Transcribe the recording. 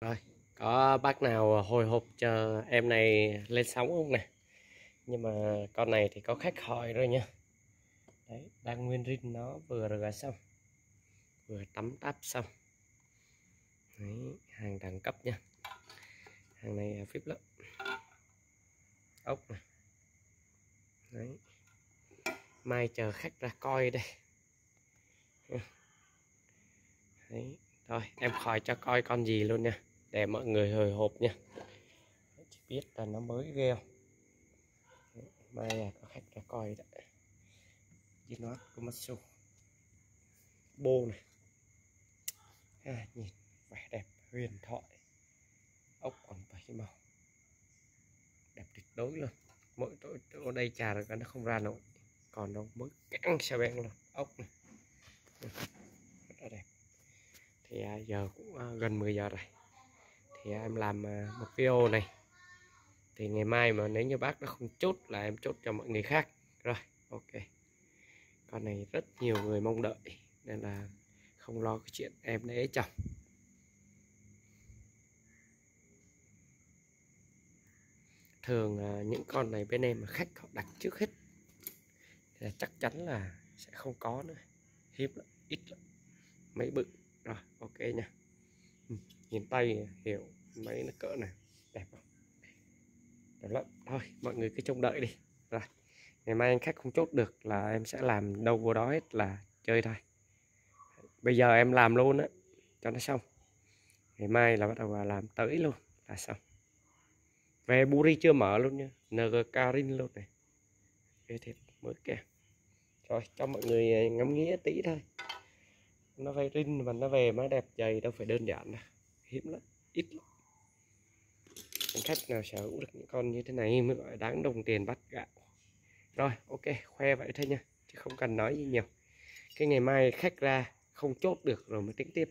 Rồi, có bác nào hồi hộp chờ em này lên sóng không nè? Nhưng mà con này thì có khách hỏi rồi nha. Đấy, đang nguyên rin nó vừa rửa xong. Vừa tắm táp xong. Đấy, hàng đẳng cấp nha. Hàng này phíp lắm. Ốc này. Đấy. Mai chờ khách ra coi đây. Đấy. Thôi em khỏi cho coi con gì luôn nha Để mọi người hồi hộp nha. Chỉ biết là nó mới gheo Mai là có khách ra coi đấy. Ginoat Komatsu Bô này. À, Nhìn vẻ đẹp huyền thoại. Ốc còn bảy màu. Đẹp tuyệt đối luôn. Mỗi chỗ, chỗ đây trà rồi nó không ra nổi. Còn nó mới căng xe beng luôn. Ốc này Rất là đẹp thì giờ cũng à, gần 10 giờ rồi. Thì à, em làm à, một video này. Thì ngày mai mà nếu như bác nó không chốt là em chốt cho mọi người khác. Rồi, ok. Con này rất nhiều người mong đợi, nên là không lo cái chuyện em lấy chồng. Thường những con này bên em mà khách họ đặt trước hết, thì chắc chắn là sẽ không có nữa. Hiếm lắm, ít lắm. Mấy bự rồi ok nha. Ừ, nhìn tay hiểu mấy nó cỡ này đẹp không? Đẹp lắm. Thôi mọi người cứ trông đợi đi. Rồi ngày mai anh khách không chốt được là em sẽ làm đâu vô đó hết là chơi thôi. Bây giờ em làm luôn á cho nó xong. Ngày mai là bắt đầu làm tới luôn là xong. Về buri chưa mở luôn nha. Ng karin luôn này. Thiệt mới kìa. Rồi cho mọi người à, ngắm nghía tí thôi nó phải rin và nó về má đẹp dày, đâu phải đơn giản đâu. Hiếm lắm, ít lắm. Khách nào sở hữu được những con như thế này mới gọi đáng đồng tiền bắt gạo. Rồi, ok, khoe vậy thôi nha, chứ không cần nói gì nhiều. Cái ngày mai khách ra không chốt được rồi mới tính tiếp.